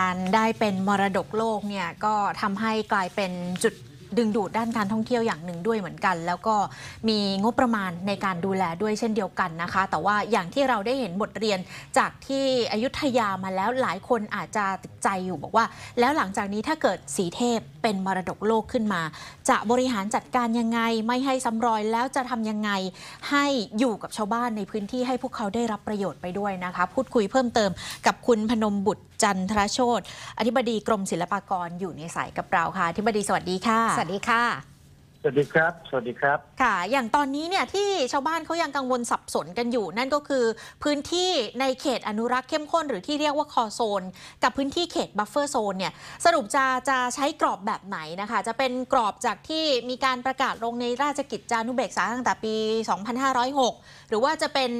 การได้เป็นมรดกโลกเนี่ยก็ทำให้กลายเป็นจุดดึงดูดด้านการท่องเที่ยวอย่างหนึ่งด้วยเหมือนกัน แล้วก็มีงบประมาณในการดูแลด้วยเช่นเดียวกันนะคะ แต่ว่าอย่างที่เราได้เห็นบทเรียนจากที่อยุธยามาแล้วหลายคนอาจจะติดใจอยู่บอกว่า แล้วหลังจากนี้ถ้าเกิดสีเทพเป็นมรดกโลกขึ้นมา จะบริหารจัดการยังไง ไม่ให้ซ้ำรอยแล้วจะทำยังไงให้อยู่กับชาวบ้านในพื้นที่ให้พวกเขาได้รับประโยชน์ไปด้วยนะคะ พูดคุยเพิ่มเติมกับคุณพนมบุตรจันทรโชตอธิบดีกรมศิลปากรอยู่ในสายกับเราค่ะอธิบดีสวัสดีค่ะ สวัสดีค่ะ สวัสดีครับ สวัสดีครับ ค่ะ อย่างตอนนี้เนี่ยที่ชาวบ้านเขายังกังวลสับสนกันอยู่ นั่นก็คือพื้นที่ในเขตอนุรักษ์เข้มข้นหรือที่เรียกว่าคอโซน กับพื้นที่เขตบัฟเฟอร์โซนเนี่ยสรุปจะจะใช้กรอบแบบไหนนะคะ จะเป็นกรอบจากที่มีการประกาศลงในราชกิจจานุเบกษาตั้งแต่ปี 2506 หรือว่าจะเป็น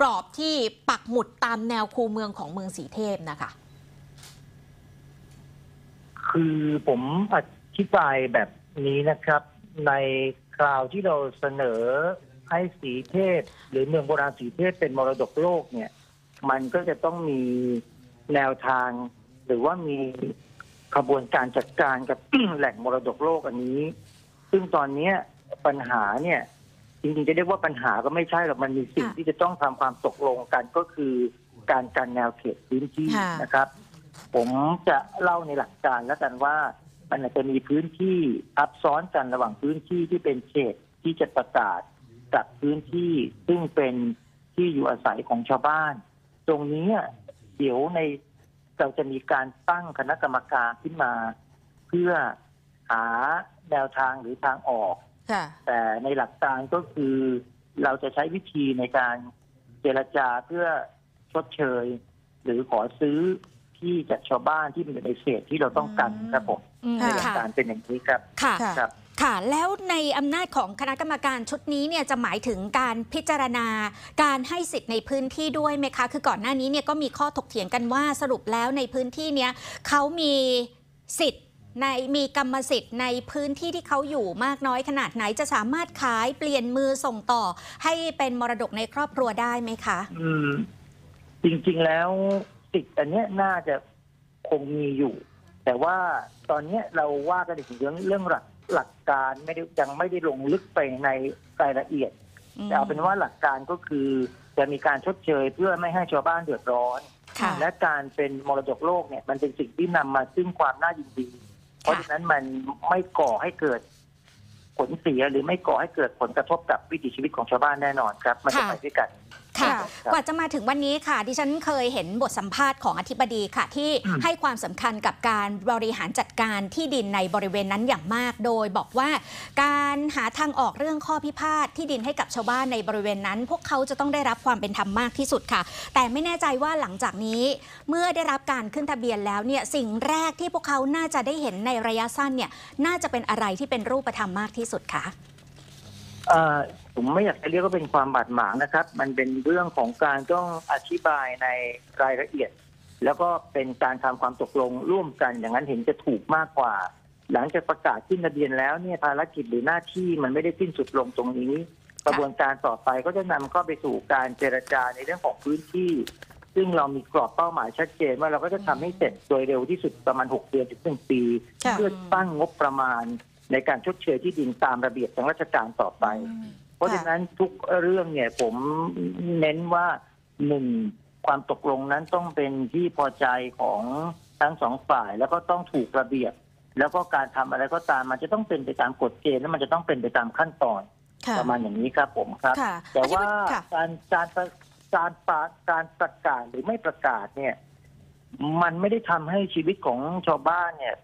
กรอบที่ปักหมุดตามแนวคูเมืองของเมืองสีเทพนะคะ คือผมอธิบายแบบนี้นะครับ ในคราวที่เราเสนอให้สีเทพ หรือเมืองโบราณสีเทพเป็นมรดกโลกเนี่ย มันก็จะต้องมีแนวทาง หรือว่ามีขบวนการจัดการกับแหล่งมรดกโลกอันนี้ ซึ่งตอนเนี้ยปัญหาเนี่ยจริงๆจะเรียกว่าปัญหาก็ไม่ใช่หรอกมันมีสิ่งค่ะที่จะต้องทำความตกลงกันก็คือการกันแนวเขตพื้นที่ค่ะนะครับ ผมจะเล่าในหลักการแล้วกันว่า มันอาจจะมีพื้นที่ทับซ้อนกันระหว่างพื้นที่ที่เป็นเขตที่จะประกาศกับพื้นที่ซึ่งเป็นที่อยู่อาศัยของชาวบ้าน ตรงนี้เดี๋ยวในเราจะมีการตั้งคณะกรรมการขึ้นมา เพื่อหาแนวทางหรือทางออกค่ะแต่ในหลักการก็คือเราจะใช้วิธีในการเจรจาเพื่อชดเชย หรือขอซื้อ ที่จากชาวบ้านที่มันอยู่ในเศษที่เราต้องการครับผมอืมในค่ะหลักการเป็นอย่างนี้ครับ ค่ะ ค่ะ ครับ ค่ะ แล้วในอำนาจของคณะกรรมการชุดนี้เนี่ยจะหมายถึงการพิจารณา การให้สิทธิ์ในพื้นที่ด้วยไหมคะ คือก่อนหน้านี้เนี่ยก็มีข้อถกเถียงกันว่าสรุปแล้วในพื้นที่เนี้ยเขามีสิทธิ์ในมีกรรมสิทธิ์ในพื้นที่ที่เขาอยู่มากน้อยขนาดไหนจะสามารถขายเปลี่ยนมือส่งต่อ ให้เป็นมรดกในครอบครัวได้ไหมคะ อืมจริงๆแล้ว สิทธิ์อันเนี้ยน่าจะคงมีอยู่ แต่ว่าตอนเนี้ยเราว่ากันถึงเรื่องเรื่องหลักหลักการไม่ได้ยังไม่ได้ลงลึกไปในรายละเอียด แต่เอาเป็นว่าหลักการก็คือจะมีการชดเชยเพื่อไม่ให้ชาวบ้านเดือดร้อนค่ะและการเป็นมรดกโลกเนี่ยมันเป็นสิ่งที่นำมาซึ่งความน่ายินดี เพราะฉะนั้นมันไม่ก่อให้เกิดผลเสียหรือไม่ก่อให้เกิดผลกระทบกับวิถีชีวิตของชาวบ้านแน่นอนครับ มันจะค่ะไปด้วยกัน ค่ะครับกว่าจะมาถึงวันนี้ค่ะดิฉันเคยเห็นบทสัมภาษณ์ของอธิบดีค่ะ ที่อืมให้ความสำคัญกับการบริหารจัดการที่ดินในบริเวณนั้นอย่างมาก โดยบอกว่า การหาทางออกเรื่องข้อพิพาทที่ดินให้กับชาวบ้านในบริเวณนั้น พวกเขาจะต้องได้รับความเป็นธรรมมากที่สุดค่ะ แต่ไม่แน่ใจว่าหลังจากนี้ เมื่อได้รับการขึ้นทะเบียนแล้วเนี่ยสิ่งแรกที่พวกเขาน่าจะได้เห็นในระยะสั้นเนี่ยน่าจะเป็นอะไรที่เป็นรูปธรรมมากที่สุดคะเอ่อ ผมไม่อยากจะเรียกว่าเป็นความบาดหมางนะครับ มันเป็นเรื่องของการต้องอธิบายในรายละเอียด แล้วก็เป็นการทำความตกลงร่วมกันอย่างนั้นเห็นจะถูกมากกว่า หลังจากประกาศขึ้นทะเบียนแล้วเนี่ยภารกิจหรือหน้าที่มันไม่ได้สิ้นสุดลงตรงนี้ กระบวนการต่อไปก็จะนำเข้าไปสู่การเจรจาในเรื่องของพื้นที่ ซึ่งเรามีกรอบเป้าหมายชัดเจนว่าเราก็จะทำให้เสร็จโดยเร็วที่สุดประมาณ 6 เดือนถึงหนึ่งปีค่ะเพื่อตั้งงบประมาณ ในการชดเชยที่ดินตามระเบียบทางราชการต่อไป เพราะฉะนั้นทุกเรื่องเนี่ยผมเน้นว่าหนึ่งความตกลงนั้นต้องเป็นที่พอใจของทั้งสองฝ่ายแล้วก็ต้องถูกระเบียบ แล้วก็การทำอะไรก็ตามมันจะต้องเป็นไปตามกฎเกณฑ์และมันจะต้องเป็นไปตามขั้นตอนค่ะประมาณอย่างนี้ครับผมครับค่ะแต่ว่าอธิบดีค่ะการการประการประการประกาศหรือไม่ประกาศเนี่ย มันไม่ได้ทำให้ชีวิตของชาวบ้านเนี่ย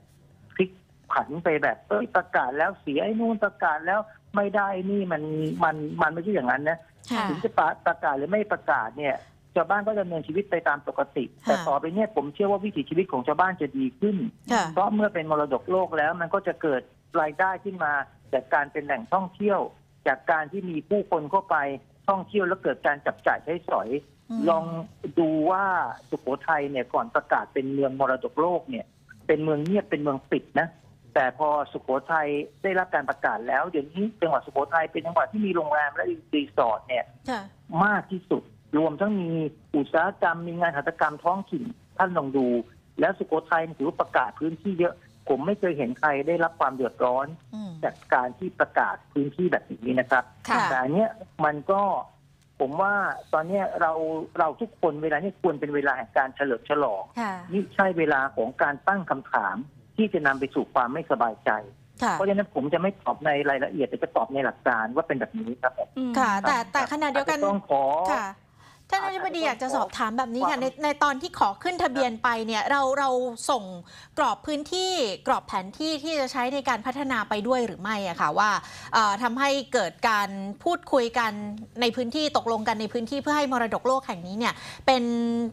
พลิก ผันไปแบบเอ้ยประกาศแล้วเสียไอ้นู่นประกาศแล้วไม่ได้ไอ้นี่มันมันมันไม่ใช่อย่างนั้นนะค่ะ ถึงจะประประกาศหรือไม่ประกาศเนี่ยชาวบ้านก็ดำเนินชีวิตไปตามปกติค่ะแต่ต่อไปเนี่ยผมเชื่อว่าวิถีชีวิตของชาวบ้านจะดีขึ้น ค่ะ เพราะเมื่อเป็นมรดกโลกแล้วมันก็จะเกิดรายได้ขึ้นมา จากการเป็นแหล่งท่องเที่ยว จากการที่มีผู้คนเข้าไปท่องเที่ยวแล้วเกิดการจับจ่ายใช้สอยอืมลองดูว่าสุโขทัยเนี่ยก่อนประกาศเป็นเมืองมรดกโลกเนี่ย เป็นเมืองเงียบเป็นเมืองปิดนะ แต่พอสุโขทัยได้รับการประกาศแล้วเดี๋ยวนี้จังหวัดสุโขทัยเป็นจังหวัดที่มีโรงแรมและรีสอร์ทเนี่ยค่ะมากที่สุด รวมทั้งมีอุตสาหกรรมมีงานหัตถกรรมท้องถิ่นท่านลองดู แล้วสุโขทัยถือว่าประกาศพื้นที่เยอะ ผมไม่เคยเห็นใครได้รับความเดือดร้อนอืมจากการที่ประกาศพื้นที่แบบนี้นะครับค่ะแต่อันเนี้ยมันก็ผมว่าตอนเนี้ยเราเราทุกคนเวลานี้ควรเป็นเวลาแห่งการเฉลิมฉลองค่ะนี่ใช่เวลาของการตั้งคำถาม ที่จะนำไปสู่ความไม่สบายใจค่ะเพราะฉะนั้นผมจะไม่ตอบในรายละเอียดแต่จะตอบในหลักการว่าเป็นแบบนี้ครับผมอืมค่ะ แต่แต่ขณะเดียวกันอาจจะต้องขอค่ะ ท่านอธิบดีอยากจะสอบถามแบบนี้ค่ะความในในตอนที่ขอขึ้นทะเบียนไปเนี่ยเราเราส่งกรอบพื้นที่กรอบแผนที่ที่จะใช้ในการพัฒนาไปด้วยหรือไม่อะค่ะว่าเอ่อทำให้เกิดการพูดคุยกันในพื้นที่ตกลงกันในพื้นที่เพื่อให้มรดกโลกแห่งนี้เนี่ยเป็น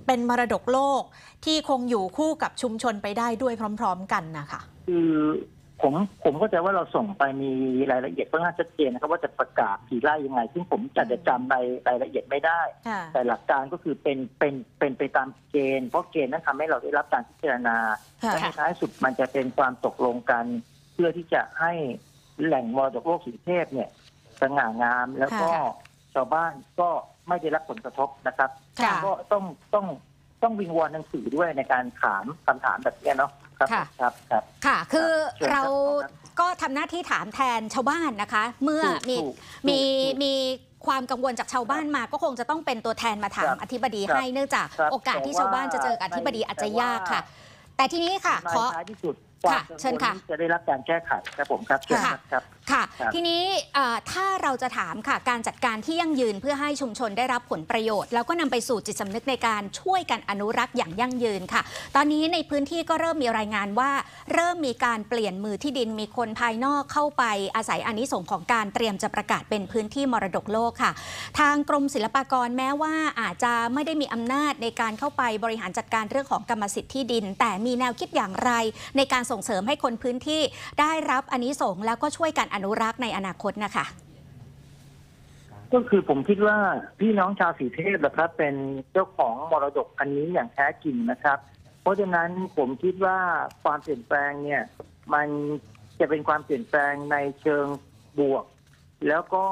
เป็นมรดกโลกที่คงอยู่คู่กับชุมชนไปได้ด้วยพร้อม ๆ กันนะคะคือ ผมผมก็จะว่าเราส่งไปมีรายละเอียดค่อนข้างชัดเจนนะครับว่าจะประกาศกี่ไร่ยังไง ซึ่งผมจะจะจำในรายละเอียดไม่ได้ ค่ะแต่หลักการก็คือเป็นเป็นเป็นไปตามเกณฑ์เพราะเกณฑ์นั้นทำให้เราได้รับการพิจารณา ค่ะ และในท้ายสุดมันจะเป็นความตกลงกัน เพื่อที่จะให้แหล่งมรดกโลกสีเทพเนี่ยสง่างามแล้วก็ค่ะชาวบ้านก็ไม่ได้รับผลกระทบนะครับ ค่ะ ก็ต้องต้องต้องวิงวอนหนังสือด้วยในการถามคำถามแบบเนี้ยเนาะ ครับค่ะครับครับค่ะ คือเชิญครับเราก็ทำหน้าที่ถามแทนชาวบ้านนะคะ เมื่อถูกมีถูกมีถูกมีความกังวลจากชาวบ้านมาก็คงจะต้องเป็นตัวแทนมาถามครับอธิบดีครับให้เนื่องจากครับโอกาสที่ชาวบ้านจะเจอกับอธิบดีอาจจะยากค่ะ แต่ว่าแต่ทีนี้ค่ะในขอท้ายที่สุดค่ะวามกังวลเชิญค่ะนี้จะได้รับการแก้ไขครับผมครับเชิญค่ะครับ ครับค่ะ ครับทีนี้เอ่อถ้าเราจะถามค่ะ การจัดการที่ยั่งยืนเพื่อให้ชุมชนได้รับผลประโยชน์ แล้วก็นำไปสู่จิตสำนึกในการช่วยกันอนุรักษ์อย่างยั่งยืนค่ะ ตอนนี้ในพื้นที่ก็เริ่มมีรายงานว่า เริ่มมีการเปลี่ยนมือที่ดินมีคนภายนอกเข้าไปอาศัยอานิสงส์ของการเตรียมจะประกาศเป็นพื้นที่มรดกโลกค่ะ ทางกรมศิลปากรแม้ว่าอาจจะไม่ได้มีอำนาจในการเข้าไปบริหารจัดการเรื่องของกรรมสิทธิ์ที่ดิน แต่มีแนวคิดอย่างไร ในการส่งเสริมให้คนพื้นที่ได้รับอานิสงส์แล้วก็ช่วยกันอนุรักษ์ในอนาคตนะคะก็คือผมคิดว่าพี่น้องชาวสีเทพนะครับ เป็นเจ้าของมรดกอันนี้อย่างแท้จริงนะครับ เพราะฉะนั้นผมคิดว่าความเปลี่ยนแปลงเนี่ย มันจะเป็นความเปลี่ยนแปลงในเชิงบวก แล้วก็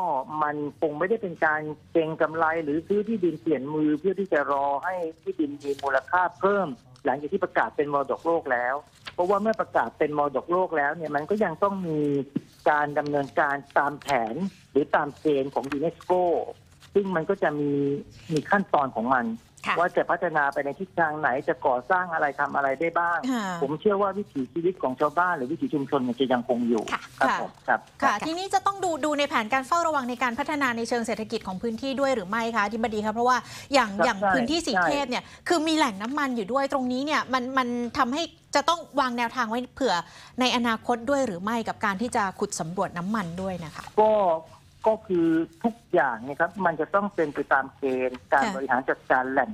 มันคงไม่ได้เป็นการเก็งกำไรหรือซื้อที่ดินเปลี่ยนมือเพื่อที่จะรอให้ที่ดินมีมูลค่าเพิ่ม หลังจากที่ประกาศเป็นมรดกโลกแล้ว เพราะว่าเมื่อประกาศเป็นมรดกโลกแล้วเนี่ยมันก็ยังต้องมี การดำเนินการตามแผนหรือตามเกณฑ์ของยูเนสโกซึ่งมันก็จะมีมีขั้นตอนของมัน ว่าจะพัฒนาไปในทิศทางไหนจะก่อสร้างอะไรทำอะไรได้บ้างค่ะผมเชื่อว่าวิถีชีวิตของชาวบ้านหรือวิถีชุมชนเนี่ยจะยังคงอยู่ค่ะครับค่ะผมครับค่ะ ทีนี้จะต้องดูดูในแผนการเฝ้าระวังในการพัฒนาในเชิงเศรษฐกิจของพื้นที่ด้วยหรือไม่คะที่บดีคะเพราะว่าอย่างครับอย่างใช่พื้นที่สีใช่เทพเนี่ยคือมีแหล่งน้ำมันอยู่ด้วยตรงนี้เนี่ยมันมันทำให้จะต้องวางแนวทางไว้เผื่อในอนาคตด้วยหรือไม่กับการที่จะขุดสำรวจน้ำมันด้วยนะคะก็ ก็คือทุกอย่างเนยครับ มันจะต้องเป็นไปตามเกณฑ์การค่ะ บริหารจัดการแหล่ง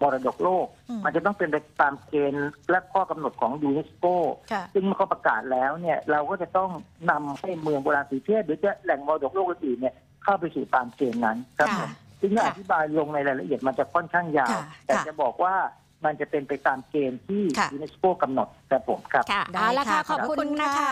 มรดกโลก อืมมันจะต้องเป็นไปตามเกณฑ์และข้อกำหนดของยูเนสโก ค่ะ ซึ่งเมื่อเขาประกาศแล้วเนี่ยเราก็จะต้องนำให้เมืองโบราณสีเทพหรือจะแหล่งมรดกโลกอื่นๆเนี่ยเข้าไปสู่ตามเกณฑ์นั้นครับค่ะผมซึ่งถ้าค่ะอธิบายลงในรายละเอียดมันจะค่อนข้างยาว ค่ะแต่ค่ะจะบอกว่ามันจะเป็นไปตามเกณฑ์ที่ค่ะ ยูเนสโกกำหนดครับผมครับ ค่ะได้เอาละค่ะ ค่ะขอบขอบคุณคุณนะคะค่ะ